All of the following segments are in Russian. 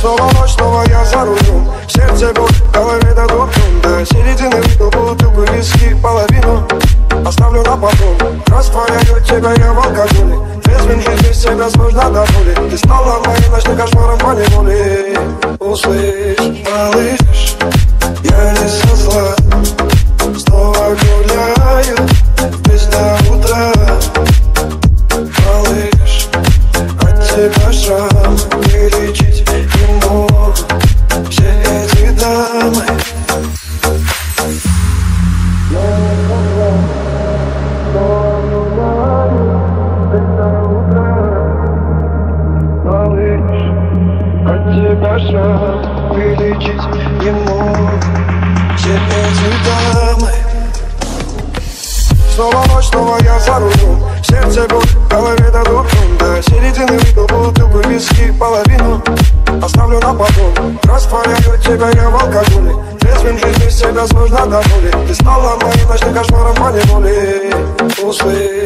Снова ночь, снова я за рулем. Сердце боль, в голове дадут. До середины выпил бутылку виски половину Оставлю на потом. Растворяю тебя я в алкоголе. Трезвен жизнь без тебя сложно до боли Ты стала моим ночным кошмаром по неволе. Услышь, малыш, я не со зла шрам Не лечить Все эти дамы. Малыш, Снова ночь, снова я за рулем. Сердце боль, в голове дадут До середины выпил бутылку виски половину Оставлю на потом Растворяю тебя я в алкоголе. Трезвен жизнь без тебя сложно до боли Ты стала моим ночным кошмаром по неволе Услышь,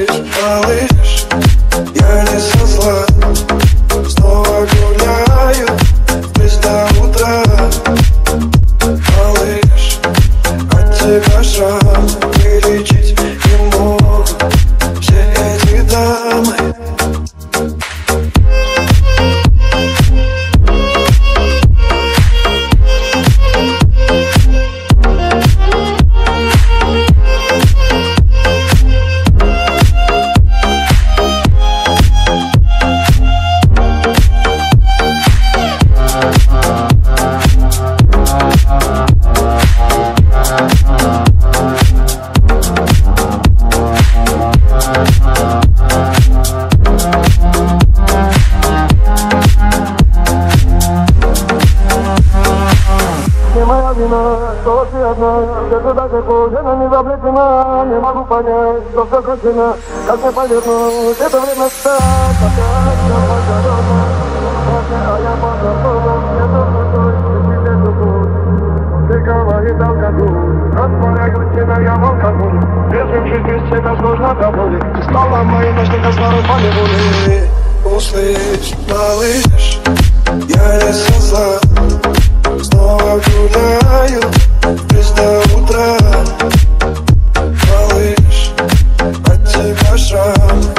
Вина, что ты одна Где ты даже кожа не заплетена Не могу понять, что все кончено. Как мне повернуть это время стать Опять я пожарена А я позабыла Где ты другой, где тебе другой Ты говорит алкоголь тебя я в алкоголь Трезвым жить без тебя сложно до боли Ты стала моим ночным кошмаром по неволе Услышь, малыш, я не со зла тебя